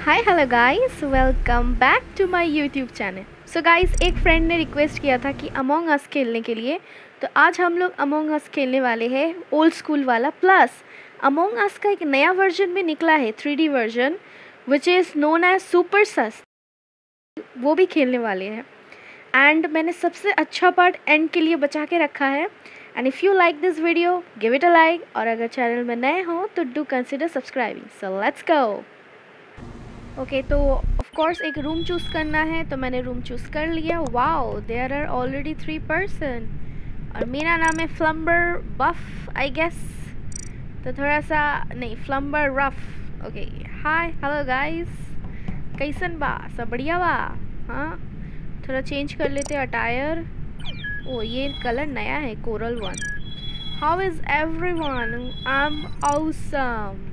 Hi hello guys welcome back to my YouTube channel so guys एक friend ने request किया था कि अमोंग अस खेलने के लिए। तो आज हम लोग अमोंग अस खेलने वाले हैं ओल्ड स्कूल वाला। प्लस अमोंग अस का एक नया वर्जन भी निकला है three version which is known as super sus वो भी खेलने वाले हैं। एंड मैंने सबसे अच्छा पार्ट एंड के लिए बचा के रखा है। And if you like this video give it a like और अगर चैनल में नए हो तो do consider subscribing so let's go okay तो ऑफ़ कोर्स एक रूम चूज़ करना है तो मैंने रूम चूज़ कर लिया। Wow there are already three person और मेरा नाम है फ्लम्बर बफ आई गेस तो थोड़ा सा, नहीं फ्लम्बर rough okay hi hello guys कैसन बा? सब बढ़िया बा? हाँ? थोड़ा चेंज कर लेते अटायर ओ, ये कलर नया है coral one how is everyone I am awesome.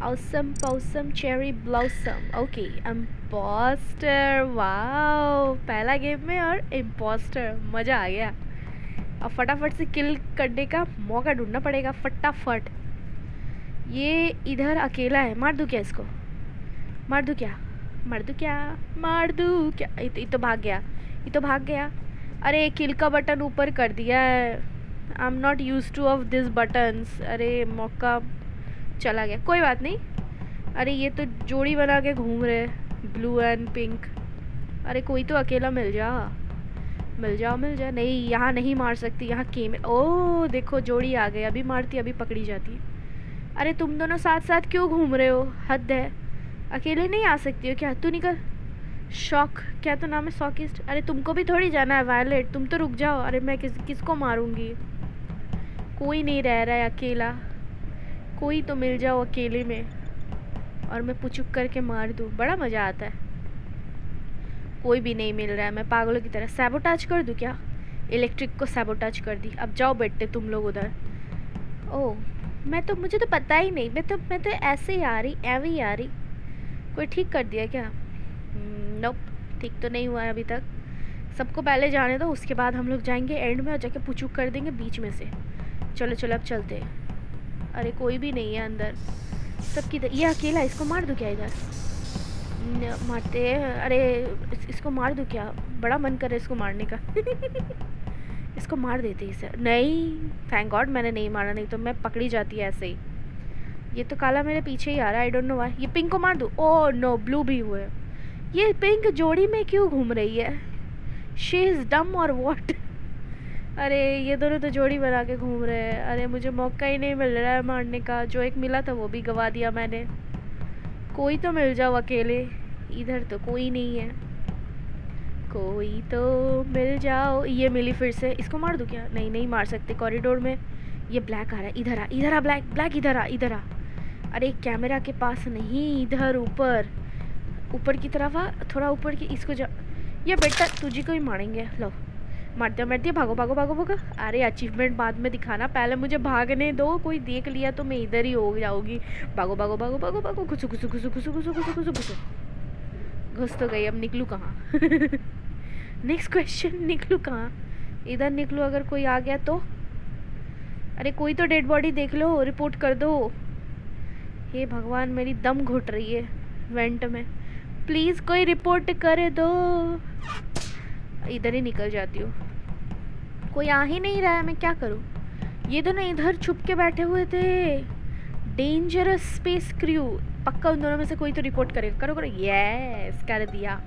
Awesome possum cherry blossom. Okay impostor wow पहला गेम में और इम्पोस्टर मज़ा आ गया. अब फटाफट से किल करने का मौका ढूंढना पड़ेगा फटाफट. ये इधर अकेला है मार दूँ क्या इसको? मार दूँ क्या? मार दूँ क्या? मार दूँ क्या? ये तो, ये तो भाग गया. ये तो भाग गया. अरे किल का बटन ऊपर कर दिया है. I am not used to of this buttons अरे मौका चला गया। कोई बात नहीं। अरे, ये तो जोड़ी बना के घूम रहे ब्लू एंड पिंक अरे, कोई तो अकेला मिल जा। मिल जाओ मिल जाओ नहीं, यहाँ नहीं मार सकती। यहाँ केम ओ, देखो, जोड़ी आ गई। अभी मारती, अभी पकड़ी जाती। अरे, तुम दोनों साथ साथ क्यों घूम रहे हो? हद है। अकेले नहीं आ सकती हो क्या? तू निकल। शौक। क्या तो नाम है? शॉकिस्ट। अरे, तुमको भी थोड़ी जाना है वायलेट तुम तो रुक जाओ। अरे, मैं किस किसको मारूँगी? कोई नहीं रह रहा है अकेला। कोई तो मिल जाओ अकेले में। और मैं पुचुक करके मार दूँ। बड़ा मज़ा आता है। कोई भी नहीं मिल रहा है। मैं पागलों की तरह सैबोटाज कर दूँ क्या? इलेक्ट्रिक को सैबोटाज कर दी। अब जाओ बैठते तुम लोग उधर। ओह मैं तो मुझे तो पता ही नहीं। मैं तो मैं तो ऐसे ही आ रही एवे ही आ रही। कोई ठीक कर दिया क्या? नोप hmm, ठीक तो नहीं हुआ है अभी तक। सबको पहले जाने दो उसके बाद हम लोग जाएँगे एंड में और जाके पुचुक कर देंगे बीच में से। चलो चलो अब चलते हैं। अरे कोई भी नहीं है अंदर। सब किधर ये अकेला इसको मार दूँ क्या इधर? मारते अरे इस, इसको मार दूँ क्या? बड़ा मन करे इसको मारने का। इसको मार देते इसे। नहीं थैंक गॉड मैंने नहीं मारा नहीं तो मैं पकड़ी जाती है ऐसे ही। ये तो काला मेरे पीछे ही आ रहा है आई डोंट नो वाई ये पिंक को मार दूँ? ओ नो ब्लू भी हुए। ये पिंक जोड़ी में क्यों घूम रही है? शी इज़ डम और वॉट अरे, ये दोनों तो जोड़ी बना के घूम रहे हैं। अरे, मुझे मौका ही नहीं मिल रहा है मारने का। जो एक मिला था, वो भी गवा दिया मैंने। कोई तो मिल जाओ अकेले। इधर तो कोई नहीं है। कोई तो मिल जाओ। ये मिली फिर से। इसको मार दूँ क्या? नहीं नहीं मार सकते कॉरिडोर में। ये ब्लैक आ रहा है। इधर आ इधर आ ब्लैक ब्लैक इधर आ इधर आ। अरे कैमरा के पास नहीं, इधर ऊपर। ऊपर की तरफ़ आ, थोड़ा ऊपर की, इसको जा। ये बेटा, तुझे को ही मारेंगे। लो। मारते मारते भागो भागो भागो भागो। अरे अचीवमेंट बाद में दिखाना। पहले मुझे भागने दो, कोई देख लिया तो मैं इधर ही हो जाऊँगी। भागो भागो भागो भागो भागो, घुसो घुसो घुसो घुसो घुसो घुसो घुसो घुसो, घुस। तो गई, अब निकलूँ कहाँ? नेक्स्ट क्वेश्चन निकलूँ कहाँ? इधर निकलूँ अगर कोई आ गया तो? अरे, कोई तो डेड बॉडी देख लो रिपोर्ट कर दो। हे भगवान मेरी दम घुट रही है वेंट में। प्लीज़ कोई रिपोर्ट कर दो। इधर ही निकल जाती हूँ। कोई आ ही नहीं रहा है, मैं क्या करूँ? ये दोनों इधर छुप के बैठे हुए थे। डेंजरस स्पेस क्रू पक्का उन दोनों में से कोई तो रिपोर्ट करेगा। करो करो। यस कर दिया।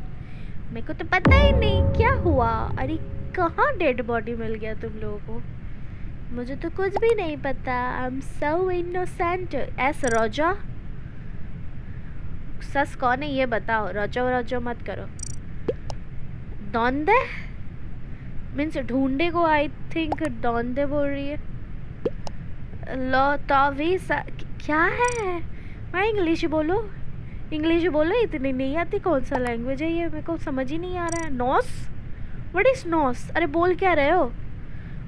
मेरे को तो पता ही नहीं क्या हुआ। अरे, कहाँ डेड बॉडी मिल गया तुम लोगों को? मुझे तो कुछ भी नहीं पता। I am so innocent S, रोजा? सस कौन है ये बताओ। रोजो रोजो मत करो। दौंदे मीन्स ढूंढे को आई थिंक दौंदे बोल रही है। लो तो क्या है? मैं इंग्लिश बोलो? इंग्लिश बोलो, इतनी नहीं आती कौन सा लैंग्वेज है ये? मेरे को समझ ही नहीं आ रहा है। नॉस वट इज़ नॉस अरे बोल क्या रहे हो?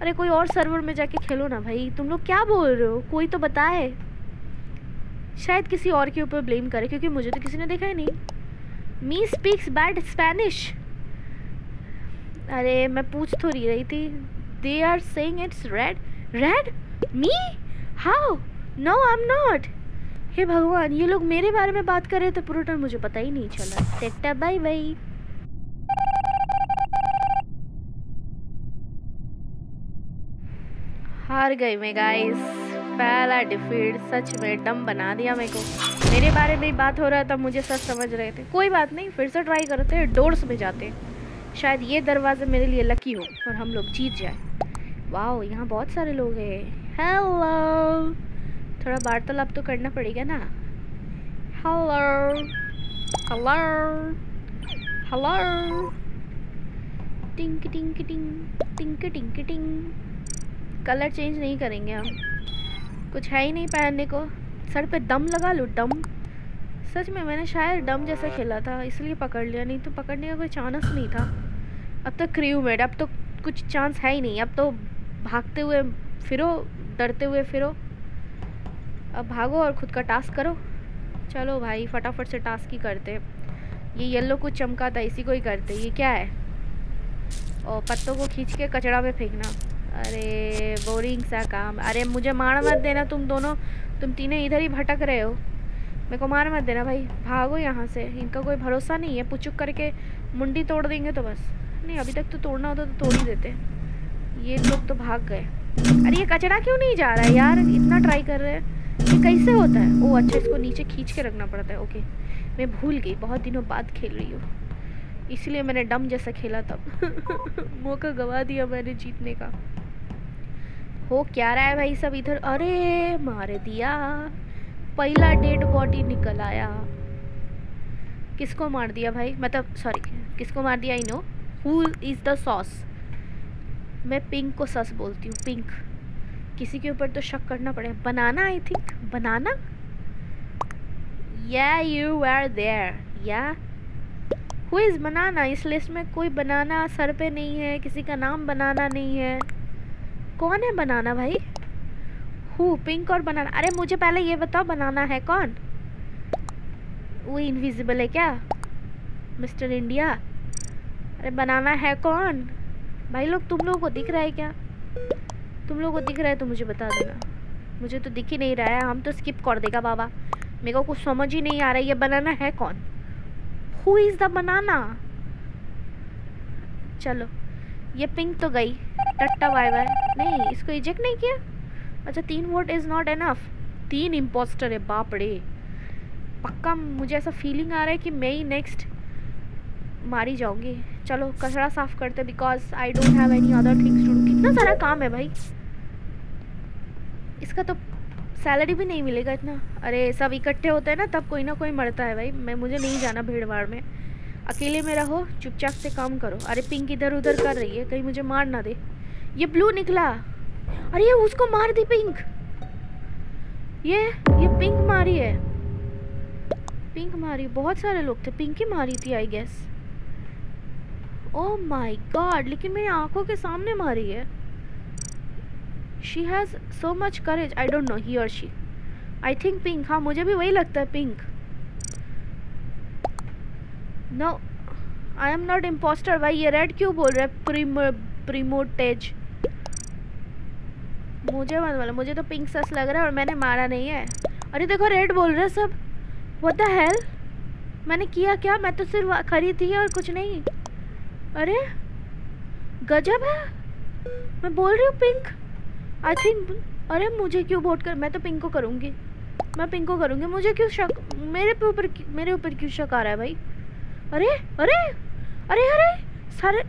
अरे कोई और सर्वर में जाके खेलो ना भाई। तुम लोग क्या बोल रहे हो? कोई तो बताए शायद किसी और के ऊपर ब्लेम करे, क्योंकि मुझे तो किसी ने देखा ही नहीं। मी स्पीक्स बैड स्पेनिश अरे, मैं पूछ तो रही रही थी। They are saying it's red red me how no I am not हे भगवान, ये लोग मेरे बारे में बात कर रहे थे पूरा टाइम मुझे पता ही नहीं चला सेटा बाय बाय हार गई मैं गाइस पहला डिफीट सच में डम बना दिया मेरे को। मेरे बारे में ही बात हो रहा था, मुझे सच समझ रहे थे। कोई बात नहीं, फिर से ट्राई करते हैं डोर्स में जाते शायद ये दरवाजे मेरे लिए लकी हो और हम लोग जीत जाए। वाह यहाँ बहुत सारे लोग हैं। हेलो थोड़ा वार्तालाप तो करना पड़ेगा ना। हेलो हेलो हेलो टिंक टिंक टिंग टिंक टिंक टिंग कलर चेंज नहीं करेंगे हम। कुछ है ही नहीं पहनने को। सर पे दम लगा लो, दम। सच में मैंने शायद डम जैसा खेला था, इसलिए पकड़ लिया, नहीं तो पकड़ने का कोई चांस नहीं था। अब तो क्रीव मेड अब तो कुछ चांस है ही नहीं। अब तो भागते हुए फिरो, डरते हुए फिरो। अब भागो और ख़ुद का टास्क करो। चलो भाई, फटाफट से टास्क ही करते ये येल्लो कुछ चमका था इसी को ही करते ये क्या है? और पत्तों को खींच के कचड़ा में फेंकना। अरे बोरिंग सा काम। अरे, मुझे मार मत देना तुम दोनों। तुम तीनों इधर ही भटक रहे हो। मेरे को मार मत देना भाई। भागो यहाँ से। इनका कोई भरोसा नहीं है। पुचुक करके मुंडी तोड़ देंगे तो बस। नहीं, अभी तक तो तोड़ना होता तो तोड़ ही देते। ये लोग तो भाग गए। अरे, ये कचरा क्यों नहीं जा रहा है यार? इतना ट्राई कर रहे हैं। ये कैसे होता है? ओ अच्छा इसको नीचे खींच के रखना पड़ता है। ओके मैं भूल गई, बहुत दिनों बाद खेल रही हूँ। इसलिए मैंने डम जैसा खेला तब। मौका गवा दिया मैंने जीतने का। हो क्या रहा है भाई सब इधर? अरे, मार दिया। पहला डेड बॉडी निकल आया। किसको मार दिया भाई? मतलब सॉरी किसको मार दिया I know who is the sus मैं पिंक को सस बोलती हूँ पिंक किसी के ऊपर तो शक करना पड़ेगा बनाना आई थिंक बनाना या यू आर देयर या हु इज़ बनाना इस लिस्ट में कोई बनाना सर पे नहीं है, किसी का नाम बनाना नहीं है। कौन है बनाना भाई? हु पिंक और बनाना अरे मुझे पहले ये बताओ बनाना है कौन? वो इनविजिबल है क्या? मिस्टर इंडिया अरे बनाना है कौन? भाई लोग, तुम लोगों को दिख रहा है क्या? तुम लोगों को दिख रहा है तो मुझे बता देना। मुझे तो दिख ही नहीं रहा है। हम तो स्किप कर देगा, बाबा। मेरे को कुछ समझ ही नहीं आ रहा है, ये बनाना है कौन? हु इज़ द बनाना चलो, ये पिंक तो गई। टट्टा बाय बाय नहीं, इसको इजेक्ट नहीं किया? अच्छा तीन वोट इज़ नॉट एनफ तीन इम्पोस्टर है, बाप रे। पक्का मुझे ऐसा फीलिंग आ रहा है कि मैं ही नेक्स्ट मारी जाऊँगी। चलो, कचरा साफ़ करते because I don't have any other things to do कितना सारा काम है भाई। इसका तो सैलरी भी नहीं मिलेगा इतना। अरे, सब इकट्ठे होते हैं ना, तब कोई ना कोई मरता है भाई। मैं, मुझे नहीं जाना भीड़ भाड़ में। अकेले में रहो, चुपचाप से काम करो। अरे, पिंक इधर उधर कर रही है, कहीं मुझे मार ना दे। ये ब्लू निकला। अरे, ये उसको मार दी पिंक ये ये पिंक मारी है। पिंक मारी, बहुत सारे लोग थे। पिंक ही मारी थी I guess O my God लेकिन मेरी आँखों के सामने मारी है। She has so much courage I don't know he और शी आई थिंक पिंक हाँ मुझे भी वही लगता है pink no I am not impostor भाई, ये रेड क्यों बोल रहे प्रीमो प्रीमोटेज मुझे मत बोला, मुझे तो पिंक सस लग रहा है और मैंने मारा नहीं है। अरे देखो रेड बोल रहे सब। व्हाट द हेल मैंने किया क्या? मैं तो सिर्फ़ खरीदी है और कुछ नहीं। अरे, गजब है। मैं बोल रही हूँ, पिंक। आई थिंक अरे मुझे क्यों वोट कर, मैं तो पिंक को करूँगी। मैं पिंक को करूँगी। मुझे क्यों शक, मेरे पे ऊपर मेरे ऊपर क्यों शक आ रहा है भाई? अरे अरे अरे अरे, सारे,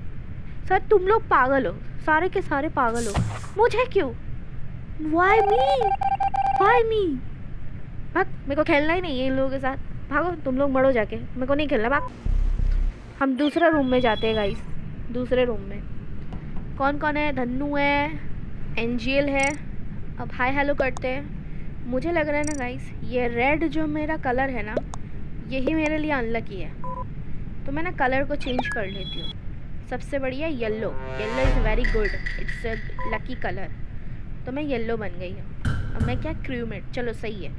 सर तुम लोग पागल हो। सारे के सारे पागल हो। मुझे क्यों? वाई मी वाई मी भाग, मेरे को खेलना ही नहीं है इन लोगों के साथ। भागो, तुम लोग मरो जाके। मेरे को नहीं खेलना, भाग। हम दूसरा रूम में जाते हैं गाइस दूसरे रूम में. कौन कौन है? धन्नू है एंजियल है. अब हाय हेलो करते हैं. मुझे लग रहा है ना गाइस ये रेड जो मेरा कलर है ना, यही मेरे लिए अनलकी है. तो मैं ना कलर को चेंज कर लेती हूँ. सबसे बढ़िया yellow yellow is very good it's a lucky colour तो मैं येल्लो बन गई हूँ. अब मैं क्या क्रूमेट चलो, सही है.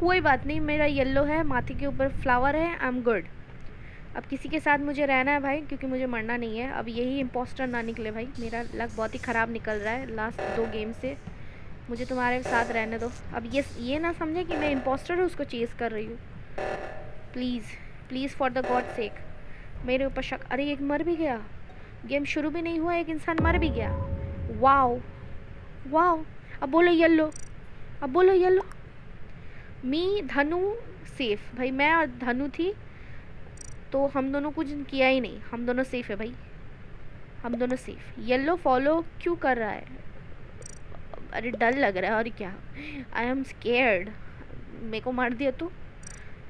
कोई बात नहीं, मेरा येल्लो है, माथे के ऊपर फ्लावर है आई एम गुड अब किसी के साथ मुझे रहना है भाई, क्योंकि मुझे मरना नहीं है। अब यही इम्पोस्टर ना निकले भाई। मेरा लक बहुत ही ख़राब निकल रहा है लास्ट दो गेम से। मुझे तुम्हारे साथ रहने दो। अब ये ये ना समझे कि मैं इम्पोस्टर हूँ, उसको चेज़ कर रही हूँ। Please please for the god sake मेरे ऊपर शक, अरे एक मर भी गया। गेम शुरू भी नहीं हुआ, एक इंसान मर भी गया। वाओ वाओ अब बोलो येल्लो अब बोलो येल्लो मी धनु सेफ़ भाई मैं और धनु थी तो हम दोनों कुछ किया ही नहीं। हम दोनों सेफ़ है भाई। हम दोनों सेफ़ येल्लो फॉलो क्यों कर रहा है? अरे डर लग रहा है और क्या? आई एम स्केर्ड मेरे को मार दिया तो।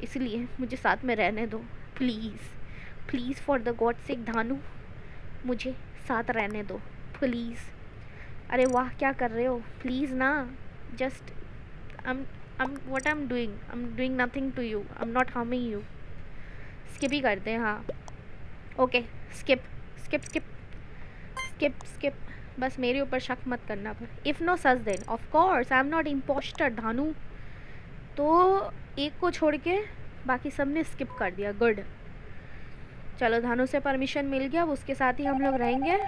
इसलिए मुझे साथ में रहने दो। Please please for the god sake Dhanu, मुझे साथ रहने दो। प्लीज़ अरे वाह, क्या कर रहे हो? प्लीज़ ना। Just I'm am doing I am doing nothing to you I am not harming you. Skip ही करते हैं हाँ। Okay skip skip skip skip skip बस मेरे ऊपर शक मत करना पर if no such then of course I am not impostor Dhanu. तो एक को छोड़ के बाकी सबने स्किप कर दिया गुड चलो, धानु से परमिशन मिल गया, अब उसके साथ ही हम लोग रहेंगे।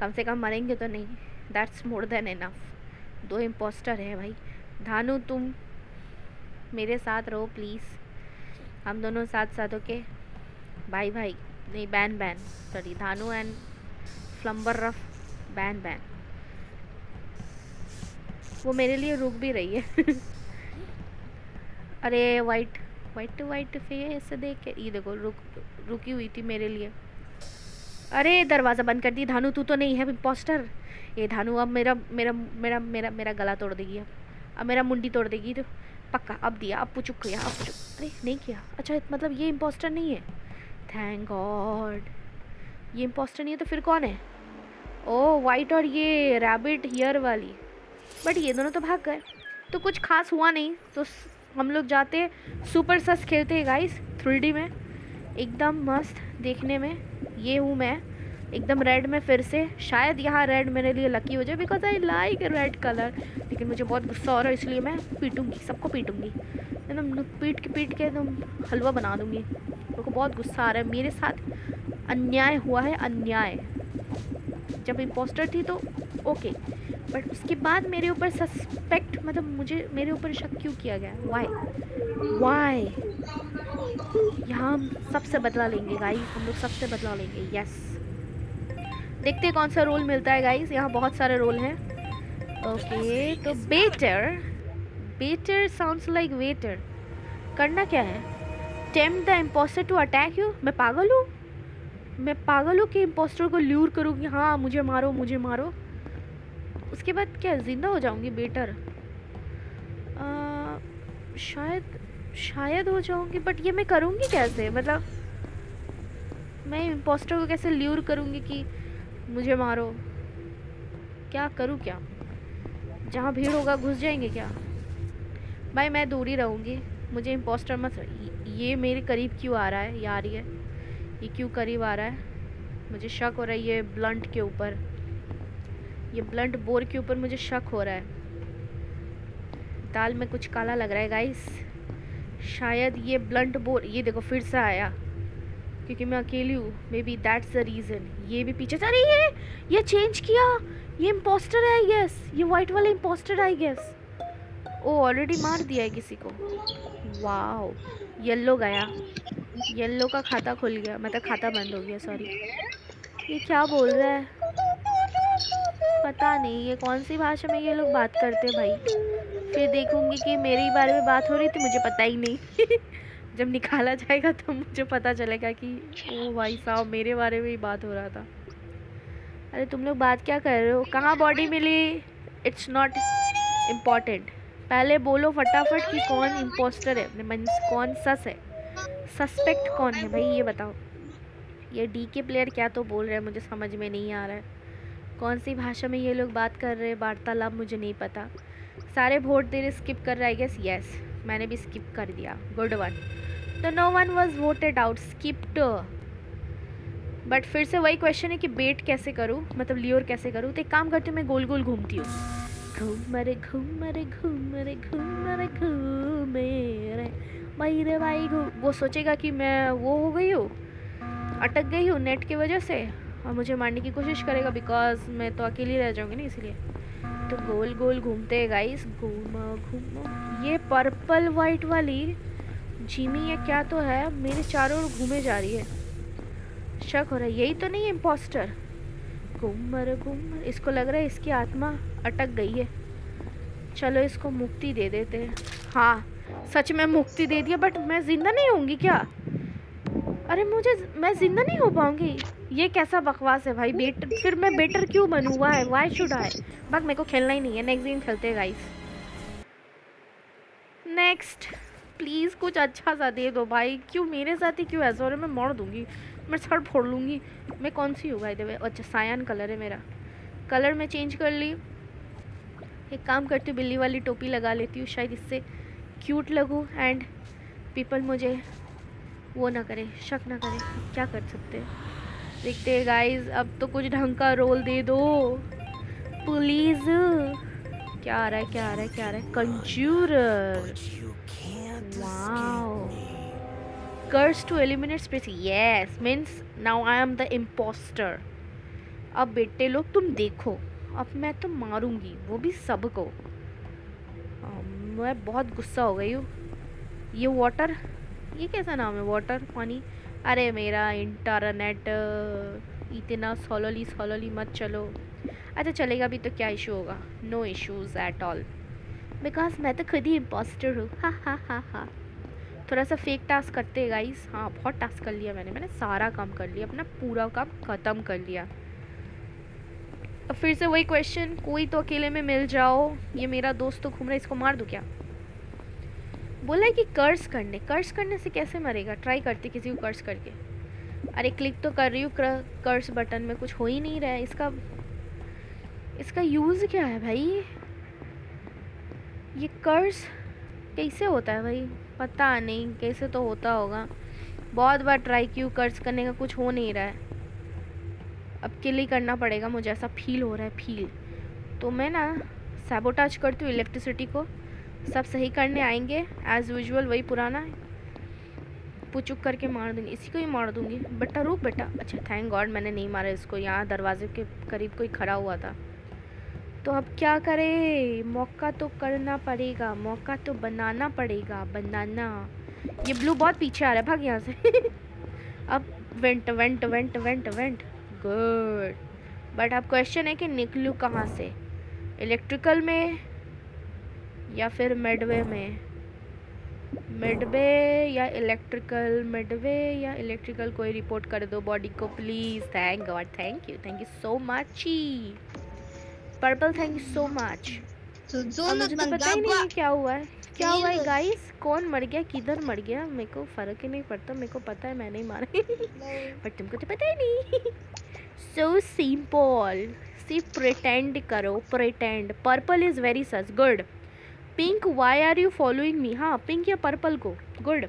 कम से कम मरेंगे तो नहीं। दैट्स मोर देन इनफ दो इम्पोस्टर है भाई। धानु, तुम मेरे साथ रहो प्लीज़ हम दोनों साथ साथ ओके भाई भाई, नहीं, ban ban sorry Dhanu and फ्लम्बर रफ बैन बैन। वो मेरे लिए रुक भी रही है। अरे वाइट वाइट वाइट फेस देख के, ये देखो, रुक, रुकी हुई थी मेरे लिए। अरे, दरवाज़ा बंद कर दी धानु, तू तो नहीं है इम्पोस्टर ये धानु अब मेरा मेरा मेरा मेरा मेरा गला तोड़ देगी अब। अब मेरा मुंडी तोड़ देगी तो। पक्का, अब दिया, अब पुचुक किया, अब पुचुक अरे, नहीं किया। अच्छा मतलब ये इम्पोस्टर नहीं है? थैंक गॉड ये इम्पोस्टर नहीं है तो फिर कौन है? ओ वाइट और ये रैबिट हीयर वाली। बट ये दोनों तो भाग गए। तो कुछ खास हुआ नहीं। तो हम लोग जाते सुपर सस खेलते हैं गाइस थ्री में। एकदम मस्त देखने में। ये हूँ मैं। एकदम रेड में फिर से। शायद यहाँ रेड मेरे लिए लकी हो जाए because I like red colour लेकिन मुझे बहुत गुस्सा हो रहा है, इसलिए मैं पीटूँगी, सबको पीटूँगी। एकदम पीट के पीट के एकदम हलवा बना दूँगी। मेरे को बहुत गुस्सा आ रहा है। मेरे साथ अन्याय हुआ है, अन्याय। जब इम्पोस्टर थी तो ओके बट उसके बाद मेरे ऊपर सस्पेक्ट मतलब मुझे, मेरे ऊपर शक क्यों किया गया? वाई वाई यहाँ हम सबसे बदला लेंगे गाइस हम लोग सबसे बदला लेंगे यस देखते कौन सा रोल मिलता है गाइस यहाँ बहुत सारे रोल हैं. ओके तो better better sounds like waiter करना क्या है? Tame the impostor to attack you मैं पागल हूँ? मैं पागल हूँ कि इम्पोस्टर को ल्यूर करूँ कि हाँ मुझे मारो मुझे मारो. उसके बाद क्या, ज़िंदा हो जाऊँगी बेटर शायद शायद हो जाऊँगी बट ये मैं करूँगी कैसे? मतलब मैं इम्पोस्टर को कैसे ल्यूर करूँगी कि मुझे मारो। क्या करूँ क्या? जहाँ भीड़ होगा घुस जाएँगे क्या? भाई, मैं दूर ही रहूँगी। मुझे इम्पोस्टर मत ये मेरे करीब क्यों आ रहा है? ये आ रही है ये क्यों करीब आ रहा है? मुझे शक हो रहा है ये ब्लंट के ऊपर। ये ब्लंट बोर के ऊपर मुझे शक हो रहा है। दाल में कुछ काला लग रहा है गाइस शायद ये ब्लंट बोर ये देखो, फिर से आया। क्योंकि मैं अकेली हूँ। Maybe that's the reason ये भी पीछे अरे ये ये चेंज किया। ये इम्पोस्टर है गेस ये वाइट वाला impostor I guess oh already मार दिया है किसी को। वाह येल्लो गया। येल्लो का खाता खुल गया। मतलब खाता बंद हो गया सॉरी ये क्या बोल रहा है? पता नहीं, ये कौन सी भाषा में ये लोग बात करते हैं भाई? फिर देखूँगी कि मेरे बारे में बात हो रही थी, मुझे पता ही नहीं। जब निकाला जाएगा तो मुझे पता चलेगा कि ओ भाई साहब मेरे बारे में ही बात हो रहा था। अरे तुम लोग बात क्या कर रहे हो? कहाँ बॉडी मिली? इट्स नॉट इंपॉर्टेंट पहले बोलो फटाफट कि कौन इम्पोस्टर है? मीन्स कौन सस है? सस्पेक्ट कौन है भाई ये बताओ। ये डी के प्लेयर क्या तो बोल रहे हैं मुझे समझ में नहीं आ रहा है। कौन सी भाषा में ये लोग बात कर रहे हैं? वार्तालाप मुझे नहीं पता। सारे वोट दे रहे स्किप कर रहे आई गेस यस मैंने भी स्किप कर दिया. गुड वन तो no one was voted out skipped but फिर से वही क्वेश्चन है कि बेट कैसे करूँ? मतलब लियोर कैसे करूँ? तो एक काम करती हूँ, मैं गोल गोल घूमती हूँ. घूम रे घूम रे घूम रे घूम रे घूम रे भाई रे भाई, वो सोचेगा कि मैं वो हो गई हूँ, अटक गई हूँ नेट की वजह से और मुझे मारने की कोशिश करेगा बिकॉज़ मैं तो अकेली रह जाऊँगी ना, इसलिए. गोल गोल घूमते हैं गाइस घूमो घूमो। ये पर्पल वाइट वाली जिमी या क्या तो है? मेरे चारों ओर घूमे जा रही है। शक हो रहा है। यही तो नहीं है इम्पोस्टर घूमर घूमर इसको लग रहा है इसकी आत्मा अटक गई है। चलो इसको मुक्ति दे देते हैं। हाँ सच में मुक्ति दे दिया बट मैं ज़िंदा नहीं होंगी क्या? अरे मुझे मैं ज़िंदा नहीं हो पाऊँगी। ये कैसा बकवास है भाई? बेट फिर मैं बेटर क्यों बनूँ? वाई वाई शुड आई बस मेरे को खेलना ही नहीं है। नेक्स्ट गेम खेलते हैं गाइस नेक्स्ट प्लीज़ कुछ अच्छा सा दे दो भाई। क्यों मेरे साथ ही क्यों ऐसा हो रहा है? मैं मोड़ दूँगी। मैं सर फोड़ लूँगी। मैं कौन सी हूँ भाई देवे अच्छा सायन कलर है मेरा। कलर मैं चेंज कर ली। एक काम करती हूँ, बिल्ली वाली टोपी लगा लेती हूँ, शायद इससे क्यूट लगूँ। एंड पीपल मुझे वो ना करें, शक ना करें, क्या कर सकते हैं? देखते हैं गाइस अब तो कुछ ढंग का रोल दे दो। प्लीज़ क्या आ रहा है, क्या आ रहा है, क्या आ रहा है? Conjurer wow curse to eliminate space yes means now I am the impostor अब बेटे लोग, तुम देखो, अब मैं तो मारूँगी, वो भी सबको। मैं बहुत गुस्सा हो गई हूँ। ये वाटर ये कैसा नाम है? वाटर पानी? अरे मेरा इंटरनेट इतना सोलोली सोलोली मत चलो। अच्छा चलेगा भी तो क्या इशू होगा? No issues at all because मैं तो खुद ही इम्पोस्टर हूँ। हा हा हा हा। थोड़ा सा फेक टास्क करते हैं गाइस हाँ बहुत टास्क कर लिया मैंने। मैंने सारा काम कर लिया, अपना पूरा काम ख़त्म कर लिया। अब फिर से वही क्वेश्चन कोई तो अकेले में मिल जाओ। ये मेरा दोस्त तो घूम रहा है, इसको मार दूँ क्या? बोला है कि कर्स करने। कर्स करने से कैसे मरेगा? ट्राई करती किसी को कर्स करके। अरे क्लिक तो कर रही हूँ कर्स बटन में कुछ हो ही नहीं रहा है। इसका इसका यूज़ क्या है भाई? ये कर्स कैसे होता है भाई? पता नहीं, कैसे तो होता होगा। बहुत बार ट्राई क्यों कर्ज करने का कुछ हो नहीं रहा है। अब किल ही करना पड़ेगा, मुझे ऐसा फील हो रहा है फील तो मैं ना सैबोटाज करती हूँ इलेक्ट्रिसिटी को। सब सही करने आएँगे एज़ यूजल वही पुराना है पुचुक करके मार दूँगी। इसी को ही मार दूँगी। बेटा रुक बेटा अच्छा थैंक गॉड मैंने नहीं मारा इसको। यहाँ दरवाजे के करीब कोई खड़ा हुआ था। तो अब क्या करें? मौका तो करना पड़ेगा। मौका तो बनाना पड़ेगा। बनाना। ये ब्लू बहुत पीछे आ रहा है। भाग यहाँ से। अब vent vent vent vent vent good but अब क्वेश्चन है कि निकलूँ कहाँ से? इलेक्ट्रिकल में या फिर मिडवे में? मिडवे या इलेक्ट्रिकल मिडवे या इलेक्ट्रिकल कोई रिपोर्ट कर दो बॉडी को please thank god thank you thank you so much purple thank you so much मुझे तो पता ही नहीं है क्या हुआ है। क्या हुआ है गाइस कौन मर गया? किधर मर गया? मेरे को फ़र्क ही नहीं पड़ता। मेरे को पता है मैंने ही मारा पर तुमको तो पता ही नहीं। सो सिंपल सिर्फ़ प्रिटेंड करो। Pretend purple is very such good pink why are you following me हाँ पिंक या पर्पल को। गुड।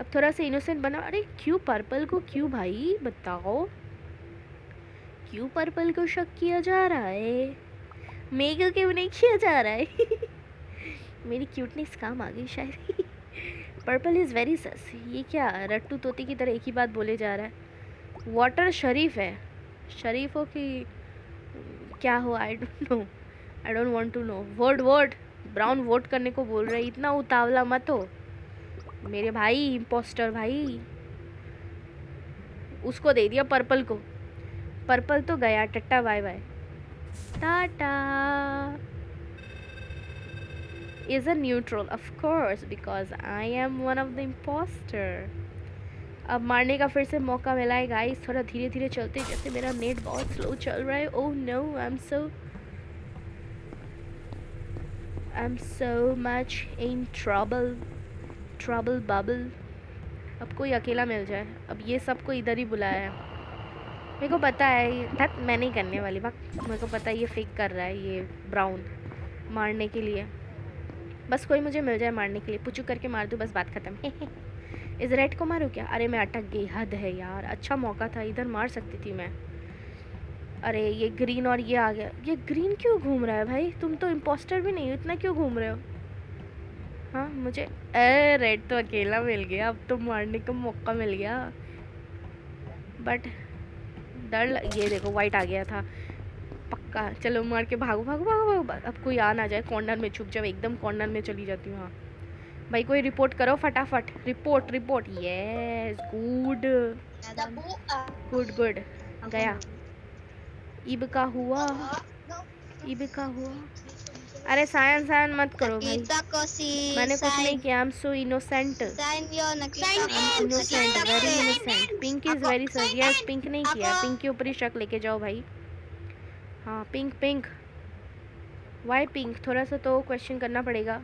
अब थोड़ा सा इनोसेंट बना। अरे, क्यों पर्पल को? क्यों भाई? बताओ। क्यों पर्पल को शक किया जा रहा है? मेघ क्यों नहीं किया जा रहा है? मेरी क्यूटनेस काम आ गई शायद। पर्पल इज़ वेरी सस ये क्या रट्टू तोती की तरह एक ही बात बोले जा रहा है? वाटर शरीफ है। शरीफ हो कि क्या हो? I don't know I don't want to know word vote brown vote करने को बोल रहे, इतना उतावला मत हो। मेरे भाई इम्पोस्टर भाई। उसको दे दिया पर्पल को। पर्पल तो गया, टट्टा बाय बाय। टाटा। Is a neutral, of course, because I am one of the imposter अब मारने का फिर से मौका मिला है गाइस थोड़ा धीरे धीरे चलते जैसे मेरा नेट बहुत स्लो चल रहा है। ओह no I am so am so much in trouble trouble bubble अब कोई अकेला मिल जाए। अब ये सबको इधर ही बुलाया है। मेरे को पता है धक मैं नहीं करने वाली बात मेरे को पता है ये फेक कर रहा है, ये ब्राउन मारने के लिए। बस कोई मुझे मिल जाए मारने के लिए। पुचू करके मार दूँ, बस बात ख़त्म। इस रेड को मारूँ क्या? अरे मैं अटक गई, हद है यार। अच्छा मौका था, इधर मार सकती थी मैं। अरे ये ग्रीन और ये आ गया। ये ग्रीन क्यों घूम रहा है भाई? तुम तो इम्पोस्टर भी नहीं हो इतना क्यों घूम रहे हो? हाँ मुझे ए रेड तो अकेला मिल गया अब तो मारने का मौका मिल गया। बट डर ये देखो वाइट आ गया था। पक्का चलो मार के भागो भागो भागो भागो अब कोई आ ना जाए कॉर्नर में छुप जाओ एकदम कॉर्नर में चली जाती हूँ हाँ। भाई कोई रिपोर्ट करो फटाफट। Report report yes good good good गया। ईब का हुआ? ईब का हुआ? अरे सायन सायन मत करो भाई। मैंने कुछ नहीं किया I am so innocent innocent very innocent pink is very sir yes pink नहीं किया। पिंक के ऊपर ही शक लेके जाओ भाई। हाँ पिंक पिंक वाई पिंक थोड़ा सा तो क्वेश्चन करना पड़ेगा।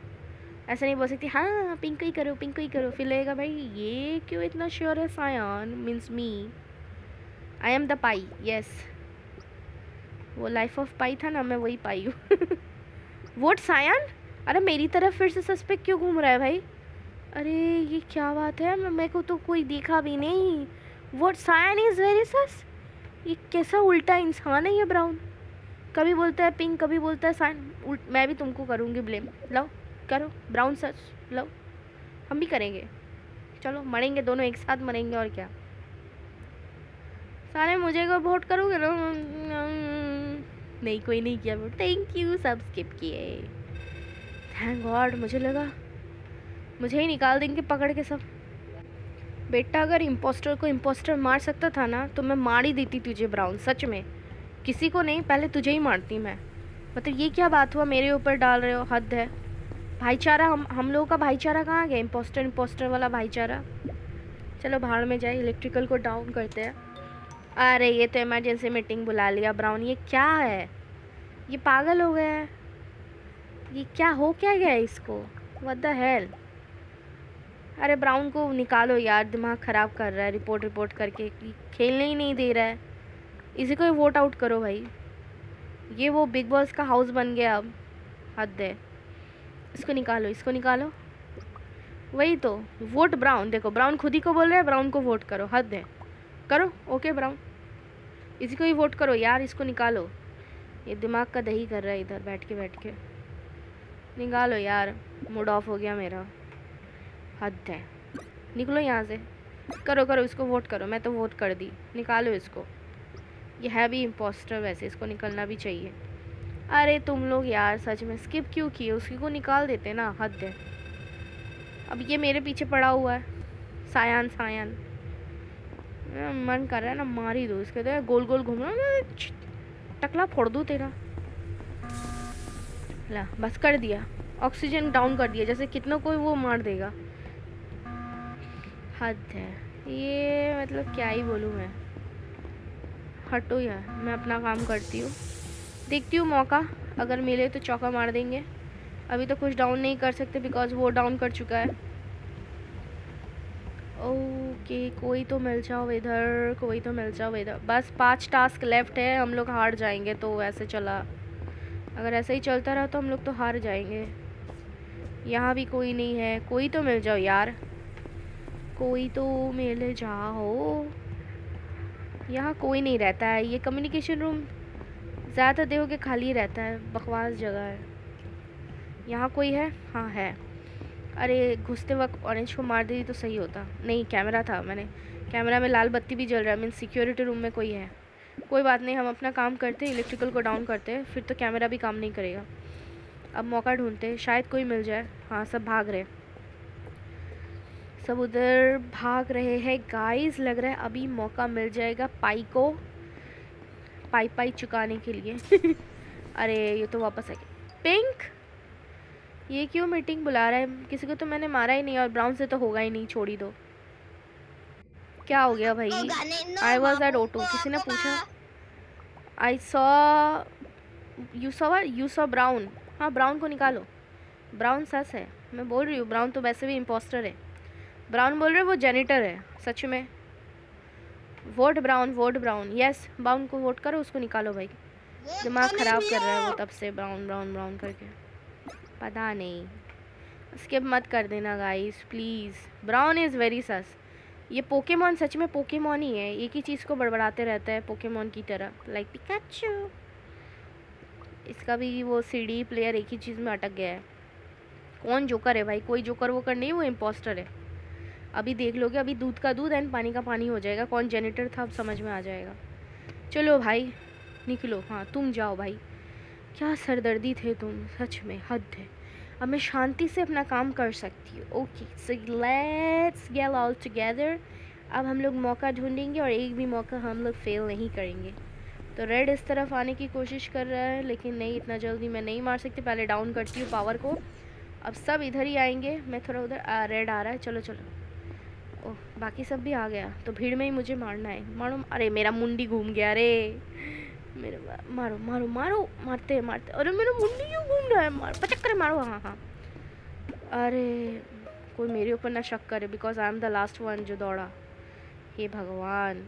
ऐसा नहीं बोल सकती। हाँ पिंक ही करो पिंक ही करो। फिर लगेगा भाई ये क्यों इतना श्योर है Sayan? Means me I am the pie yes वो लाइफ ऑफ़ पाई था ना, मैं वही पाई हूँ। वोट सायन अरे, मेरी तरफ़ फिर से सस्पेक्ट क्यों घूम रहा है भाई? अरे, ये क्या बात है? मेरे को तो कोई देखा भी नहीं। Vote sign is very sus ये कैसा उल्टा इंसान है ये ब्राउन कभी बोलता है पिंक कभी बोलता है सायन मैं भी तुमको करूँगी ब्लेम लो करो। ब्राउन सच लो हम भी करेंगे। चलो, मरेंगे दोनों एक साथ मरेंगे और क्या। सारे मुझे को वोट करोगे ना नहीं, कोई नहीं किया थैंक यू सब स्किप किए। थैंक गॉड मुझे लगा, मुझे ही निकाल देंगे पकड़ के सब। बेटा, अगर इम्पोस्टर को इम्पोस्टर मार सकता था ना तो मैं मार ही देती तुझे ब्राउन सच में। किसी को नहीं, पहले तुझे ही मारती मैं। मतलब ये क्या बात हुआ, मेरे ऊपर डाल रहे हो, हद है। भाईचारा, हम हम लोगों का भाईचारा कहाँ गया? इम्पोस्टर इम्पोस्टर वाला भाईचारा। चलो, भाड़ में जाए इलेक्ट्रिकल को डाउन करते हैं। अरे, ये तो इमरजेंसी मीटिंग बुला लिया, ब्राउन, ये क्या है? ये पागल हो गया है। ये क्या हो क्या गया इसको? वट द हेल अरे, ब्राउन को निकालो यार, दिमाग ख़राब कर रहा है रिपोर्ट रिपोर्ट करके खेलने ही नहीं दे रहा है। इसी को वोट आउट करो भाई। ये वो बिग बॉस का हाउस बन गया अब। हद है। इसको निकालो इसको निकालो। वही तो वोट ब्राउन। देखो, ब्राउन खुद ही को बोल रहा है, ब्राउन को वोट करो। हद है। करो ओके ब्राउन इसी को ही वोट करो, यार, इसको निकालो। ये दिमाग का दही कर रहा है इधर, बैठ के बैठ के। निकालो यार मूड ऑफ़ हो गया मेरा। हद है। निकलो यहाँ से। करो करो, इसको वोट करो। मैं तो वोट कर दी। निकालो इसको। ये है भी इम्पोस्टर वैसे, इसको निकलना भी चाहिए। अरे तुम लोग यार, सच में स्किप क्यों किए? उसकी को निकाल देते ना, हद है। अब ये मेरे पीछे पड़ा हुआ है। सायान सायान। मन कर रहा है ना, मार ही दो इसके तो गोल गोल घूम रहा टकला फोड़ दूँ तेरा। ला, बस कर दिया ऑक्सीजन डाउन कर दिया, जैसे कितना कोई वो मार देगा। हद है, ये मतलब क्या ही बोलूँ मैं। हटो यार, मैं अपना काम करती हूँ। देखती हूँ मौका, अगर मिले तो चौका मार देंगे। अभी तो कुछ डाउन नहीं कर सकते बिकॉज़ वो डाउन कर चुका है। ओके, कोई तो मिल जाओ इधर, कोई तो मिल जाओ इधर। बस पाँच टास्क लेफ़्ट है, हम लोग हार जाएँगे तो ऐसे चला। अगर ऐसे ही चलता रहा तो हम लोग तो हार जाएँगे। यहाँ भी कोई नहीं है, कोई तो मिल जाओ यार। कोई तो मिल जाओ। यहाँ कोई नहीं रहता है, ये कम्युनिकेशन रूम ज़्यादा देर के खाली रहता है, बकवास जगह है। यहाँ कोई है? हाँ है। अरे, घुसते वक्त ऑरेंज को मार दी तो सही होता। नहीं कैमरा था मैंने। कैमरा में लाल बत्ती भी जल रहा है। मीन सिक्योरिटी रूम में कोई है। कोई बात नहीं, हम अपना काम करते इलेक्ट्रिकल को डाउन करते फिर तो कैमरा भी काम नहीं करेगा। अब मौका ढूंढते शायद कोई मिल जाए। हाँ सब भाग रहे सब उधर भाग रहे हैं। गाइस लग रहा है अभी मौका मिल जाएगा पाई को पाई पाई चुकाने के लिए। अरे, ये तो वापस आ गया। पिंक ये क्यों मीटिंग बुला रहा है? किसी को तो मैंने मारा ही नहीं और ब्राउन से तो होगा ही नहीं, छोड़ी दो। क्या हो गया भाई? आई वॉज़ एट ओटो किसी ने पूछा? I saw you saw you saw brown हाँ ब्राउन को निकालो। ब्राउन सच है। मैं बोल रही हूँ ब्राउन तो वैसे भी इम्पोस्टर है। ब्राउन बोल रहे वो जेनिटर है, सच में। Vote brown vote brown yes brown को वोट करो, उसको निकालो भाई। दिमाग ख़राब कर रहा है वो तब से ब्राउन ब्राउन ब्राउन करके। पता नहीं। स्किप मत कर देना guys please brown is very sus ये पोकेमॉन सच में पोकेमॉन ही है। एक ही चीज़ को बड़बड़ाते रहता है पोकेमॉन की तरह लाइक पिकाचू इसका भी वो सीडी प्लेयर एक ही चीज़ में अटक गया है। कौन जोकर है भाई? कोई जोकर वोकर नहीं, वो इम्पोस्टर है। अभी देख लोगे, अभी दूध का दूध एंड पानी का पानी हो जाएगा। कौन जेनेटर था, अब समझ में आ जाएगा। चलो भाई, निकलो। हाँ तुम जाओ भाई। क्या सरदर्दी थे तुम, सच में, हद है। अब मैं शांति से अपना काम कर सकती हूँ। Okay so let's get all together अब हम लोग मौका ढूंढेंगे और एक भी मौका हम लोग फेल नहीं करेंगे। तो रेड इस तरफ़ आने की कोशिश कर रहा है, लेकिन नहीं, इतना जल्दी मैं नहीं मार सकती। पहले डाउन करती हूँ पावर को। अब सब इधर ही आएँगे। मैं थोड़ा उधर रेड आ रहा है। चलो चलो। ओह, बाकी सब भी आ गया। तो भीड़ में ही मुझे मारना है। मारो अरे, मेरा मुंडी घूम गया। अरे। मेरे मारो मारो मारो, मारते मारते अरे, मेरा मुंडी क्यों घूम रहा है? मार, पचक करे मारो हाँ हाँ अरे, कोई मेरे ऊपर ना शक करे because I am the last one जो दौड़ा। हे भगवान,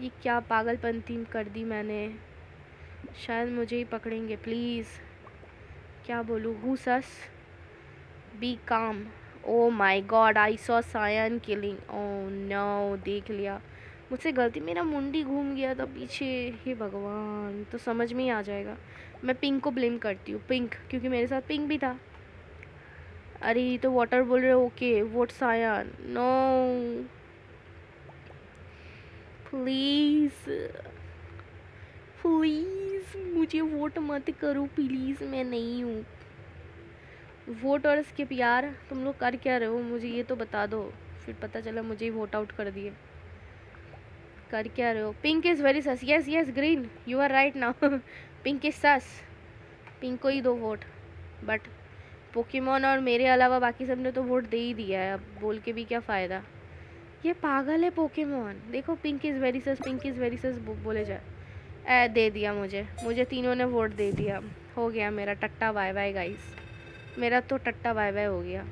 ये क्या पागलपंती कर दी मैंने। शायद मुझे ही पकड़ेंगे प्लीज़ क्या बोलूँ? हु सस बी काम ओ my god I saw Sayan killing oh no देख लिया। मुझसे गलती, मेरा मुंडी घूम गया था पीछे। हे भगवान तो समझ में ही आ जाएगा। मैं पिंक को ब्लेम करती हूँ, पिंक, क्योंकि मेरे साथ पिंक भी था। अरे तो वाटर बोल रहे okay, vote Sayan. No. Please please, मुझे वोट मत करो, प्लीज़, मैं नहीं हूँ। वोट और स्किप यार तुम लोग कर क्या रहे हो? मुझे ये तो बता दो। फिर पता चला मुझे ही वोट आउट कर दिए। कर क्या रहे हो? Pink is very sus yes yes green you are right now pink is sus pink को ही दो वोट बट पोकेमोन और मेरे अलावा बाकी सबने तो वोट दे ही दिया है। अब बोल के भी क्या फ़ायदा? ये पागल है पोकेमोन देखो pink is very sus pink is very sus बोले जाए ए दे दिया मुझे। मुझे तीनों ने वोट दे दिया। हो गया मेरा टट्टा बाय बाय गाइस मेरा तो टट्टा बाय बाय हो गया।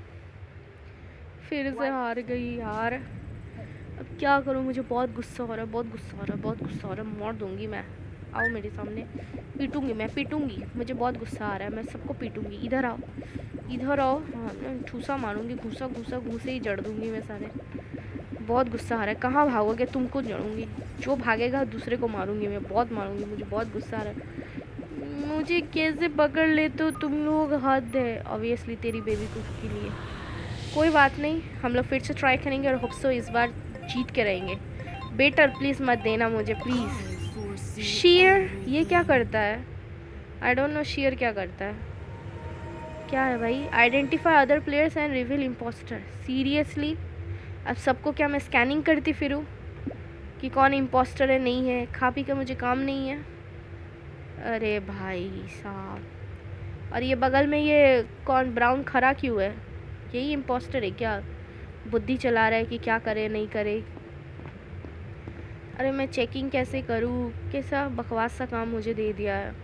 फिर से हार गई यार। अब क्या करूँ? मुझे बहुत गुस्सा हो रहा है, बहुत गुस्सा हो रहा है, बहुत गुस्सा हो रहा है। मार दूँगी मैं। आओ मेरे सामने। पीटूँगी मैं, पीटूँगी। मुझे बहुत गुस्सा आ रहा है, मैं सबको पीटूँगी। इधर आओ इधर आओ। हाँ ठूसा मारूँगी, घूसा घूसा, घूसे ही जड़ दूँगी मैं सारे। बहुत गुस्सा आ रहा है। कहाँ भागोगे? तुमको जड़ूँगी। जो भागेगा, दूसरे को मारूँगी मैं। बहुत मारूँगी, मुझे बहुत गुस्सा आ रहा है। मुझे कैसे पकड़ ले तो तुम लोग हद है? ऑब्वियसली तेरी बेबी को के लिए। कोई बात नहीं। हम लोग फिर से ट्राई करेंगे और होप्सो इस बार जीत के रहेंगे बेटर प्लीज़ मत देना मुझे प्लीज़ शेयर ये क्या करता है? आई डोंट नो शेयर क्या करता है। क्या है भाई? Identify other players and reveal impostor seriously अब सबको क्या मैं स्कैनिंग करती फिरूँ? कि कौन इम्पोस्टर है, नहीं है? खा पी का मुझे काम नहीं है? अरे भाई साहब। और ये बगल में ये कौन ब्राउन खरा क्यों है? यही इम्पोस्टर है क्या? बुद्धि चला रहा है कि क्या करे नहीं करे। अरे मैं चेकिंग कैसे करूँ? कैसा बकवास सा काम मुझे दे दिया है।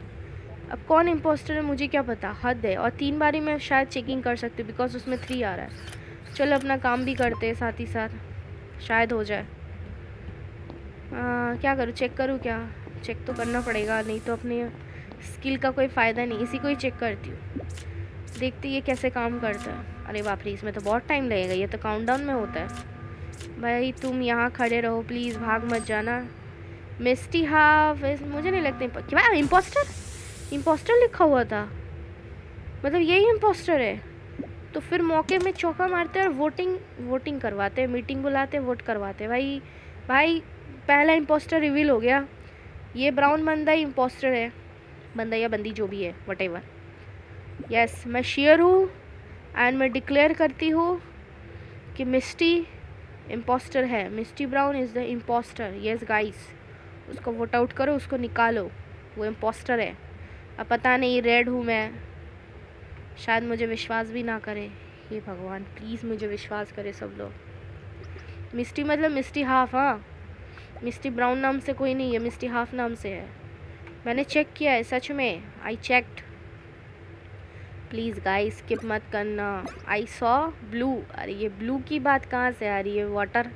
अब कौन इम्पोस्टर है मुझे क्या पता? हद है। और तीन बारी मैं शायद चेकिंग कर सकती हूँ बिकॉज़ उसमें थ्री आ रहा है। चलो अपना काम भी करते हैं साथ ही साथ। शायद हो जाए। आ, क्या करूँ? चेक करूँ क्या? चेक तो करना पड़ेगा नहीं तो अपने स्किल का कोई फ़ायदा नहीं। इसी को ही चेक करती हूँ। देखते ये कैसे काम करता है। अरे बाप रे, इसमें तो बहुत टाइम लगेगा, ये तो काउंटडाउन में होता है। भाई, तुम यहाँ खड़े रहो प्लीज़ भाग मत जाना। मिस्टी हाफ़ मुझे नहीं लगता क्या इम्पोस्टर इम्पोस्टर लिखा हुआ था। मतलब यही इम्पोस्टर है। तो फिर मौके में चौका मारते हैं और वोटिंग वोटिंग करवाते हैं मीटिंग बुलाते हैं वोट करवाते हैं। भाई भाई, पहला इम्पोस्टर रिवील हो गया। ये ब्राउन बंदा ही इम्पोस्टर है। बंदा या बंदी जो भी है वट एवर यस मैं शेयर हूँ। एंड मैं डिक्लेयर करती हूँ कि मिस्टी इम्पोस्टर है। Misty brown is the impostor yes guys उसको वोट आउट करो, उसको निकालो। वो इम्पोस्टर है। अब पता नहीं रेड हूँ मैं। शायद मुझे विश्वास भी ना करे। ये भगवान प्लीज़ मुझे विश्वास करे सब लोग। मिस्टी मतलब मिस्टी हाफ़ हाँ। मिस्टी ब्राउन नाम से कोई नहीं है, मिस्टी हाफ़ नाम से है। मैंने चेक किया है, सच में। I checked please guys skip मत करना। आई सॉ ब्लू अरे, ये ब्लू की बात कहाँ से आ रही है? वाटर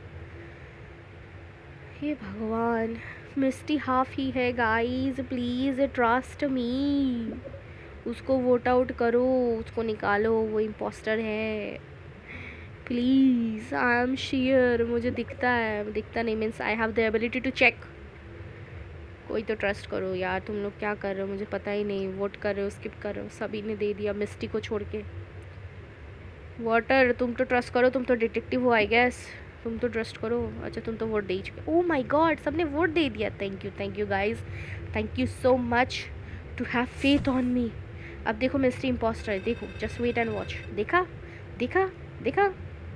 हे भगवान मिस्टी हाफ़ ही है गाइस प्लीज़ ट्रस्ट मी उसको वोट आउट करो। उसको निकालो। वो इम्पोस्टर है। प्लीज़ आई एम श्योर मुझे दिखता है। दिखता नहीं। Means I have the ability to check कोई तो ट्रस्ट करो, यार, तुम लोग क्या कर रहे हो? मुझे पता ही नहीं। वोट कर रहे हो स्किप कर रहे हो। सभी ने दे दिया मिस्टी को छोड़ के। वाटर तुम तो ट्रस्ट करो, तुम तो डिटेक्टिव हो आई गैस तुम तो ट्रस्ट करो। अच्छा तुम तो वोट दे चुके ओ माई गॉड सबने वोट दे दिया। Thank you thank you guys thank you so much to have faith on me अब देखो मिस्ट्री इम्पोस्टर है। देखो जस्ट वेट एंड वॉच देखा? देखा? देखा?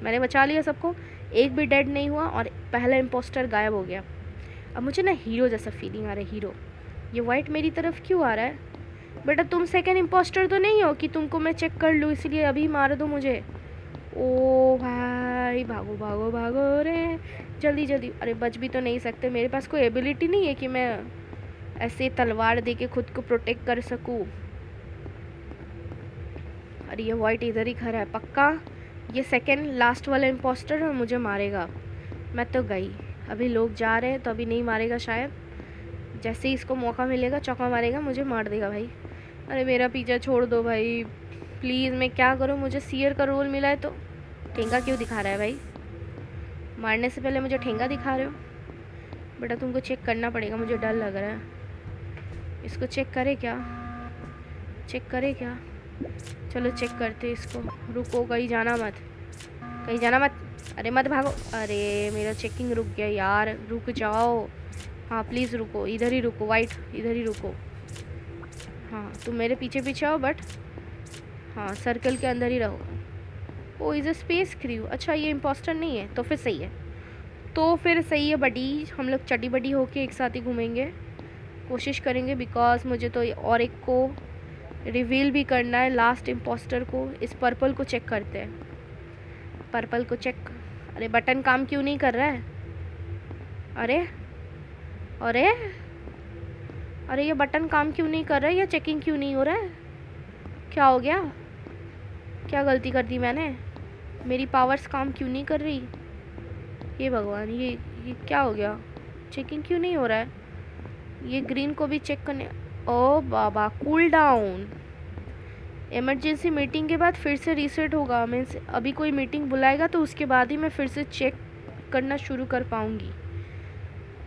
मैंने बचा लिया सबको। एक भी डेड नहीं हुआ और पहला इम्पोस्टर गायब हो गया। अब मुझे ना हीरो जैसा फीलिंग आ रहा है, हीरो। ये वाइट मेरी तरफ़ क्यों आ रहा है? बेटा, तुम सेकेंड इम्पोस्टर तो नहीं हो कि तुमको मैं चेक कर लूँ, इसलिए अभी मार दो मुझे। ओ भाई, भागो भागो भागो रे। जल्दी जल्दी। अरे, बच भी तो नहीं सकते। मेरे पास कोई एबिलिटी नहीं है कि मैं ऐसे तलवार दे के खुद को प्रोटेक्ट कर सकूँ। अरे, ये वाइट इधर ही खड़ा है, पक्का? ये सेकेंड लास्ट वाला इम्पोस्टर मुझे मारेगा। मैं तो गई। अभी लोग जा रहे हैं तो अभी नहीं मारेगा शायद। जैसे ही इसको मौका मिलेगा, चौका मारेगा, मुझे मार देगा भाई। अरे मेरा पीछा छोड़ दो भाई। प्लीज़ मैं क्या करूँ? मुझे सीयर का रोल मिला है तो ठेंगा क्यों दिखा रहा है भाई? मारने से पहले मुझे ठेंगा दिखा रहे हो? बेटा तुमको चेक करना पड़ेगा, मुझे डर लग रहा है। इसको चेक करे क्या? चेक करे क्या? चलो चेक करते इसको। रुको, कहीं जाना मत। कहीं जाना मत। अरे मत भागो। अरे मेरा चेकिंग रुक गया यार। रुक जाओ। हाँ प्लीज़ रुको। इधर ही रुको वाइट इधर ही रुको। हाँ तुम मेरे पीछे पीछे आओ बट हाँ सर्कल के अंदर ही रहो। Oh is a space crew अच्छा ये इम्पोस्टर नहीं है तो फिर सही है। तो फिर सही है बडी हम लोग चटी बडी होके एक साथ ही घूमेंगे। कोशिश करेंगे बिकॉज़ मुझे तो और एक को रिवील भी करना है लास्ट इम्पोस्टर को। इस पर्पल को चेक करते हैं। पर्पल को चेक अरे, बटन काम क्यों नहीं कर रहा है? अरे अरे अरे, ये बटन काम क्यों नहीं कर रहा है? या चेकिंग क्यों नहीं हो रहा है? क्या हो गया? क्या गलती कर दी मैंने? मेरी पावर्स काम क्यों नहीं कर रही? ये भगवान, ये ये क्या हो गया? चेकिंग क्यों नहीं हो रहा है? ये ग्रीन को भी चेक करने ओ बाबा कूल डाउन इमरजेंसी मीटिंग के बाद फिर से रीसेट होगा। मीन्स अभी कोई मीटिंग बुलाएगा तो उसके बाद ही मैं फिर से चेक करना शुरू कर पाऊँगी।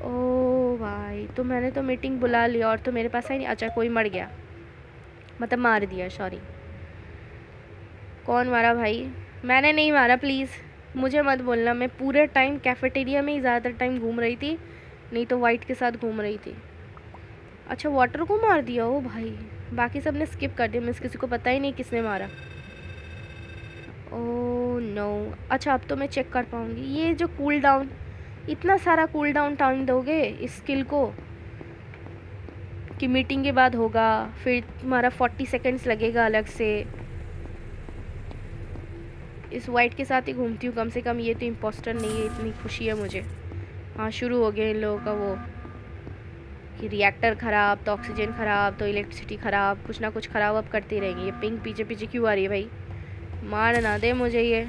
ओ भाई तो मैंने तो मीटिंग बुला लिया और तो मेरे पास है नहीं। अच्छा कोई मर गया। मतलब मार दिया सॉरी कौन मारा भाई? मैंने नहीं मारा प्लीज़ मुझे मत बोलना। मैं पूरे टाइम कैफेटेरिया में ही ज़्यादातर टाइम घूम रही थी। नहीं तो वाइट के साथ घूम रही थी। अच्छा वाटर को मार दिया? ओ भाई। बाकी सबने स्किप कर दिया, मीन्स किसी को पता ही नहीं किसने मारा। ओ नो अच्छा अब तो मैं चेक कर पाऊँगी। ये जो कूल डाउन इतना सारा कूल डाउन टाइम दोगे इस स्किल को, कि मीटिंग के बाद होगा, फिर तुम्हारा फोर्टी सेकेंड्स लगेगा अलग से। इस वाइट के साथ ही घूमती हूँ, कम से कम ये तो इम्पोस्टर नहीं है, इतनी खुशी है मुझे। हाँ शुरू हो गया इन लोगों का वो। कि रिएक्टर ख़राब तो ऑक्सीजन ख़राब तो इलेक्ट्रिसिटी ख़राब, कुछ ना कुछ ख़राब अब करती रहेंगी। ये पिंक पीछे पीछे क्यों आ रही है भाई? मार ना दे मुझे ये।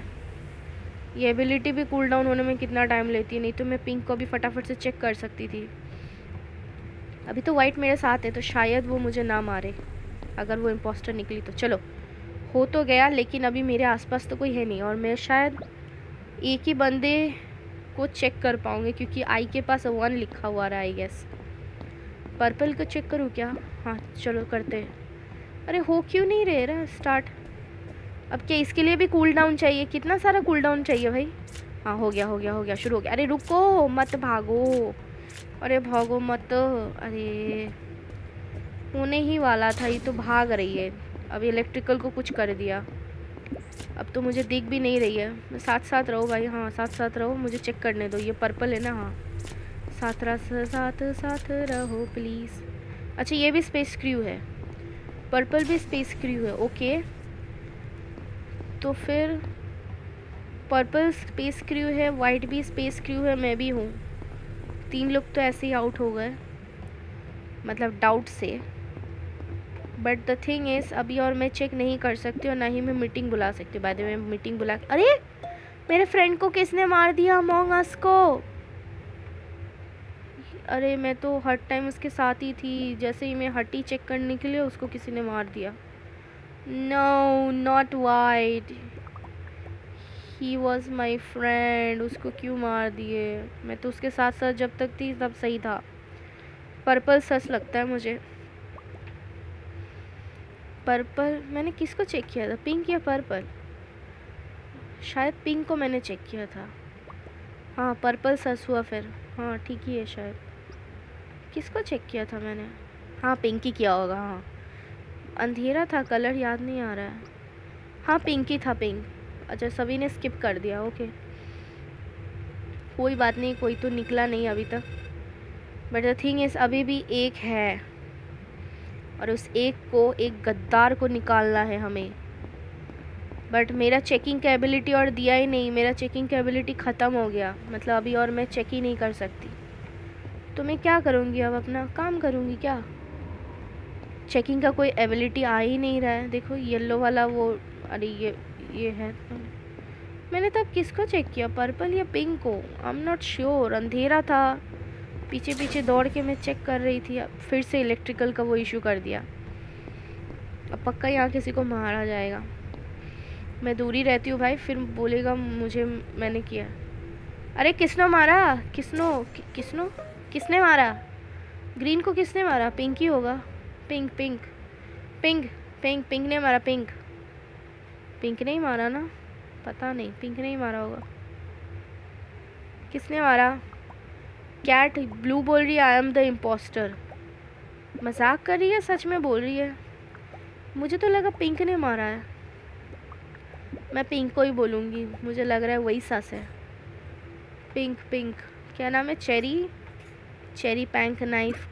ये एबिलिटी भी कूल डाउन होने में कितना टाइम लेती है, नहीं तो मैं पिंक को भी फटाफट से चेक कर सकती थी। अभी तो वाइट मेरे साथ है तो शायद वो मुझे ना मारे। अगर वो इम्पोस्टर निकली तो। चलो, हो तो गया, लेकिन अभी मेरे आसपास तो कोई है नहीं, और मैं शायद एक ही बंदे को चेक कर पाऊँगी, क्योंकि आई के पास वन लिखा हुआ रहा आई गेस पर्पल को चेक करूँ क्या? हाँ चलो करते हैं। अरे, हो क्यों नहीं रहे रहा स्टार्ट। अब क्या इसके लिए भी कूल डाउन चाहिए? कितना सारा कूल डाउन चाहिए भाई? हाँ हो गया हो गया हो गया, शुरू हो गया। अरे, रुको, मत भागो। अरे, भागो मत। अरे, होने ही वाला था, ये तो भाग रही है। अब इलेक्ट्रिकल को कुछ कर दिया। अब तो मुझे दिख भी नहीं रही है। साथ साथ रहो भाई। हाँ साथ साथ रहो। मुझे चेक करने दो। ये पर्पल है ना हाँ। साथ साथ साथ रहो प्लीज़ अच्छा ये भी स्पेस क्रू है। पर्पल भी स्पेस क्रू है ओके तो फिर पर्पल स्पेस क्रू है वाइट भी स्पेस क्रू है, मैं भी हूँ। तीन लोग तो ऐसे ही आउट हो गए मतलब डाउट से। बट द थिंग इज़ अभी और मैं चेक नहीं कर सकती और ना ही मैं मीटिंग बुला सकती। हूँ बाद में मीटिंग बुला अरे! मेरे फ्रेंड को किसने मार दिया मोंगस को? अरे, मैं तो हर टाइम उसके साथ ही थी। जैसे ही मैं हटी चेक करने के लिए उसको किसी ने मार दिया। No not white he was my friend उसको क्यों मार दिए? मैं तो उसके साथ साथ जब तक थी, तब सही था। पर्पल सच लगता है मुझे। पर्पल मैंने किसको चेक किया था? पिंक या पर्पल शायद पिंक को मैंने चेक किया था। हाँ पर्पल सस हुआ फिर। हाँ ठीक ही है शायद। किसको चेक किया था मैंने? हाँ पिंक किया होगा हाँ। अंधेरा था कलर याद नहीं आ रहा है। हाँ पिंक था पिंक अच्छा सभी ने स्किप कर दिया ओके कोई बात नहीं, कोई तो निकला नहीं अभी तक। बट द थिंग इज़ अभी भी एक है। और उस एक को, एक गद्दार को निकालना है हमें। बट मेरा चेकिंग कैबिलिटी और दिया ही नहीं। मेरा चेकिंग कैबिलिटी ख़त्म हो गया। मतलब अभी और मैं चेक ही नहीं कर सकती। तो मैं क्या करूँगी अब? अपना काम करूँगी क्या? चेकिंग का कोई एबिलिटी आ ही नहीं रहा है। देखो येलो वाला वो अरे ये ये है। मैंने तब किसको चेक किया? पर्पल या पिंक को? आई एम नॉट श्योर अंधेरा था। पीछे पीछे दौड़ के मैं चेक कर रही थी। अब फिर से इलेक्ट्रिकल का वो इशू कर दिया। अब पक्का यहाँ किसी को मारा जाएगा। मैं दूरी रहती हूँ भाई। फिर बोलेगा मुझे मैंने किया। अरे किसने मारा? किसनो? कि, किसनो? किसने मारा? ग्रीन को किसने मारा? पिंक ही होगा। Pink pink. Pink pink pink ने मारा, पिंक। पिंक नहीं मारा ना? पता नहीं, पिंक नहीं मारा होगा। किसने मारा? कैट, ब्लू बोल रही है, आई एम द इम्पोस्टर। मज़ाक कर रही है, सच में बोल रही है। मुझे तो लगा पिंक ने मारा है। मैं पिंक को ही बोलूँगी। मुझे लग रहा है वही सस है। Pink pink. क्या नाम है? चेरी? चेरी पैंक नाइफ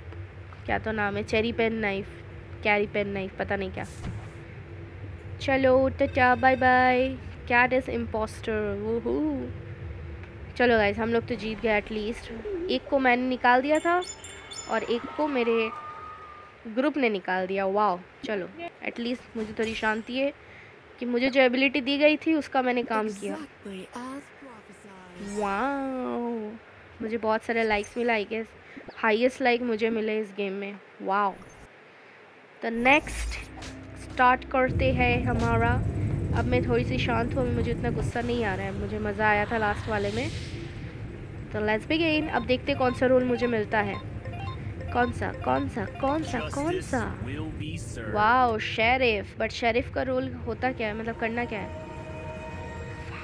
क्या तो नाम है cherry pen knife carry pen knife पता नहीं क्या। चलो टटा bye bye cat is impostor वो चलो गाइस हम लोग तो जीत गए एटलीस्ट एक को मैंने निकाल दिया था और एक को मेरे ग्रुप ने निकाल दिया वाह चलो। एटलीस्ट मुझे थोड़ी शांति है कि मुझे जो एबिलिटी दी गई थी उसका मैंने काम किया। वाह मुझे बहुत सारे लाइक्स मिला आई गेस हाईएस्ट लाइक मुझे मिले इस गेम में. वाह तो नेक्स्ट स्टार्ट करते हैं हमारा. अब मैं थोड़ी सी शांत हूँ मुझे इतना गुस्सा नहीं आ रहा है. मुझे मज़ा आया था लास्ट वाले में. तो लेट्स बिगिन अब देखते कौन सा रोल मुझे मिलता है. कौन सा कौन सा कौन सा कौन सा? वाओ शेरिफ बट शेरिफ का रोल होता क्या है? मतलब करना क्या है?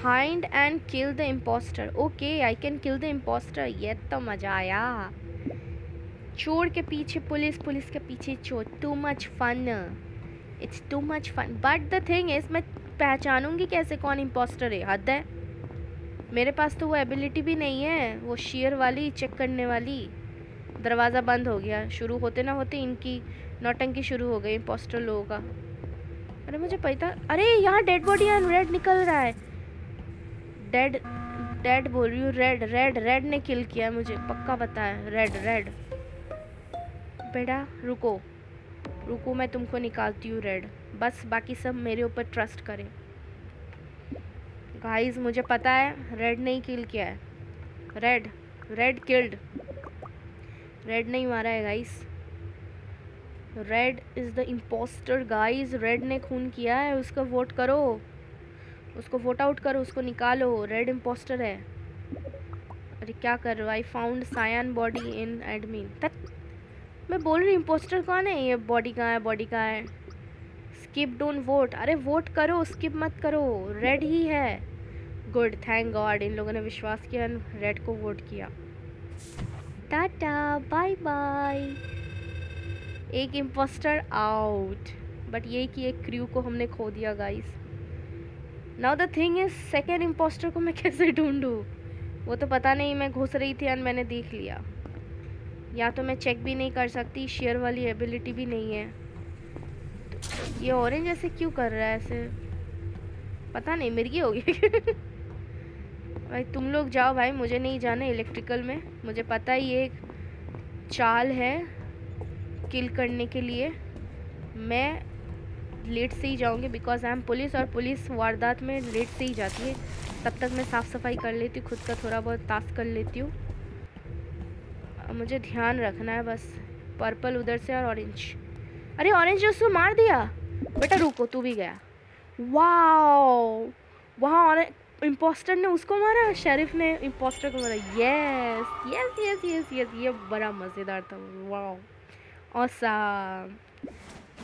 Find and kill the impostor okay I can kill the impostor ये तो मज़ा आया. चोर के पीछे पुलिस पुलिस के पीछे चोर। Too much fun it's too much fun but the thing is मैं पहचानूँगी कैसे कौन इम्पोस्टर है। हद है। मेरे पास तो वो एबिलिटी भी नहीं है। वो शेयर वाली चेक करने वाली। दरवाज़ा बंद हो गया। शुरू होते ना होते इनकी नौटंकी शुरू हो गई इम्पोस्टर लोगों का। अरे मुझे पता अरे यहाँ डेड बॉडी रेड निकल रहा है। डेड डेड बोल रही हूँ। रेड रेड रेड ने किल किया मुझे। पक्का पता है। रेड रेड बेटा रुको। रुको, मैं तुमको निकालती हूँ रेड बस, बाकी सब मेरे ऊपर ट्रस्ट करें। गाइस मुझे पता है रेड नहीं किल किया है। रेड रेड किल्ड रेड नहीं मारा है guys red is the impostor guys red ने खून किया है, उसको वोट करो। उसको वोट आउट करो, उसको निकालो। रेड इम्पोस्टर है। अरे, क्या कर रहे I found cyan body in admin तक मैं बोल रही हूँ इम्पोस्टर कौन है? ये बॉडी कहाँ है बॉडी कहाँ है? स्किप डोंट वोट अरे वोट करो स्किप मत करो. रेड ही है. गुड थैंक गॉड इन लोगों ने विश्वास किया रेड को वोट किया. टाटा बाय बाय एक इम्पोस्टर आउट बट ये कि एक क्रू को हमने खो दिया guys now the thing is second impostor को मैं कैसे ढूंढूँ? वो तो पता नहीं, मैं घुस रही थी और मैंने देख लिया. या तो मैं चेक भी नहीं कर सकती शेयर वाली एबिलिटी भी नहीं है। तो ये ऑरेंज ऐसे क्यों कर रहा है ऐसे? पता नहीं, मिर्गी हो गई भाई, तुम लोग जाओ भाई, मुझे नहीं जाना इलेक्ट्रिकल में। मुझे पता ही एक चाल है किल करने के लिए। मैं लेट से ही जाऊँगी बिकॉज़ आई एम पुलिस और पुलिस वारदात में लेट से ही जाती है। तब तक मैं साफ़ सफ़ाई कर लेती हूँ, खुद का थोड़ा बहुत टास्क कर लेती हूँ। मुझे ध्यान रखना है बस पर्पल उधर से और ऑरेंज अरे ऑरेंज जो उसको मार दिया? बेटा रुको तू भी गया। वाओ वहाँ और इम्पोस्टर ने उसको मारा? शेरिफ ने इम्पोस्टर को मारा? Yes yes yes yes yes ये बड़ा मज़ेदार था। वाओ औसम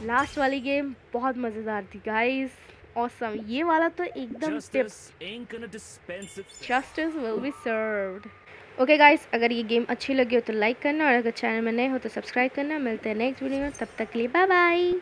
लास्ट वाली गेम बहुत मज़ेदार थी गाइस ऑसम ये वाला तो एकदम justice will be served okay guys अगर ये गेम अच्छी लगी हो तो लाइक करना और अगर चैनल में नए हो तो सब्सक्राइब करना। मिलते हैं नेक्स्ट वीडियो में। तब तक के लिए बाय बाय